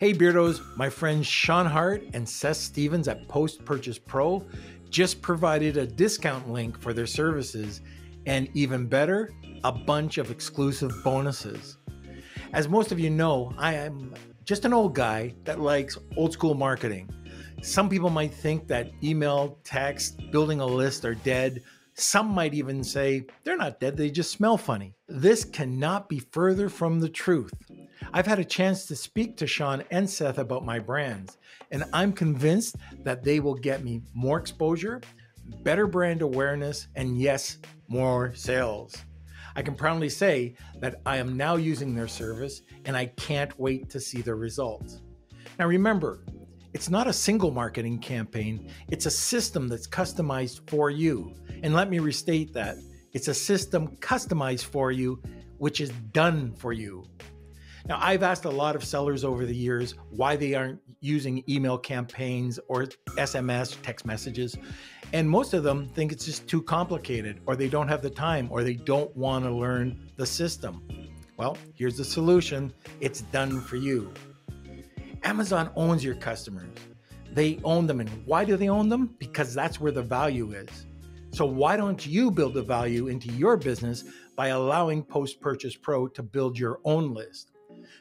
Hey Beardos, my friends Sean Hart and Seth Stevens at Post Purchase Pro just provided a discount link for their services and even better, a bunch of exclusive bonuses. As most of you know, I am just an old guy that likes old school marketing. Some people might think that email, text, building a list are dead. Some might even say they're not dead, they just smell funny. This cannot be further from the truth. I've had a chance to speak to Sean and Seth about my brands, and I'm convinced that they will get me more exposure, better brand awareness, and yes, more sales. I can proudly say that I am now using their service and I can't wait to see the results. Now, remember, it's not a single marketing campaign, it's a system that's customized for you. And let me restate that it's a system customized for you, which is done for you. Now, I've asked a lot of sellers over the years why they aren't using email campaigns or SMS, text messages. And most of them think it's just too complicated, or they don't have the time, or they don't want to learn the system. Well, here's the solution it's done for you. Amazon owns your customers. They own them. And why do they own them? Because that's where the value is. So, why don't you build the value into your business by allowing Post Purchase Pro to build your own list?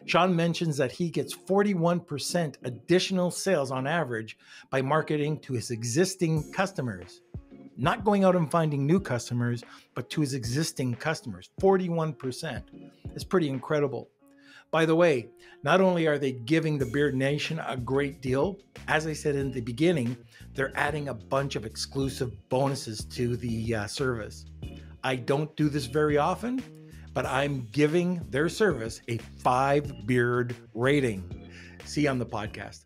Sean mentions that he gets 41% additional sales on average by marketing to his existing customers. Not going out and finding new customers, but to his existing customers. 41%. It's pretty incredible. By the way, not only are they giving the Beard Nation a great deal, as I said in the beginning, they're adding a bunch of exclusive bonuses to the uh, service. I don't do this very often, but I'm giving their service a five beard rating. See you on the podcast.